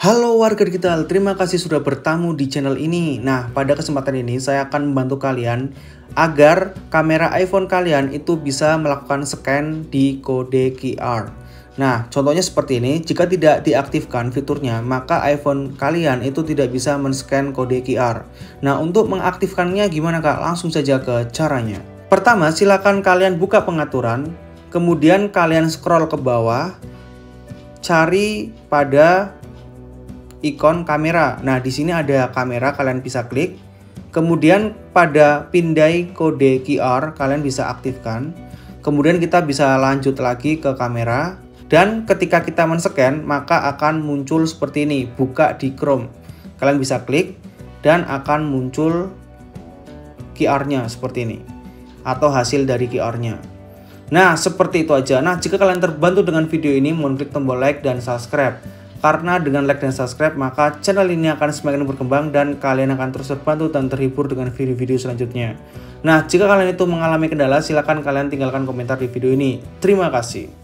Halo warga digital, terima kasih sudah bertamu di channel ini. Nah, pada kesempatan ini saya akan membantu kalian agar kamera iPhone kalian itu bisa melakukan scan di kode QR. Nah, contohnya seperti ini, jika tidak diaktifkan fiturnya, maka iPhone kalian itu tidak bisa men-scan kode QR. Nah, untuk mengaktifkannya gimana kak? Langsung saja ke caranya. Pertama, silakan kalian buka pengaturan, kemudian kalian scroll ke bawah, cari pada ikon kamera. Nah, di sini ada kamera, kalian bisa klik. Kemudian pada pindai kode QR kalian bisa aktifkan. Kemudian kita bisa lanjut lagi ke kamera dan ketika kita men-scan maka akan muncul seperti ini, buka di Chrome. Kalian bisa klik dan akan muncul QR-nya seperti ini atau hasil dari QR-nya. Nah, seperti itu aja. Nah, jika kalian terbantu dengan video ini, mohon klik tombol like dan subscribe. Karena dengan like dan subscribe maka channel ini akan semakin berkembang dan kalian akan terus terbantu dan terhibur dengan video-video selanjutnya. Nah, jika kalian itu mengalami kendala, silahkan kalian tinggalkan komentar di video ini. Terima kasih.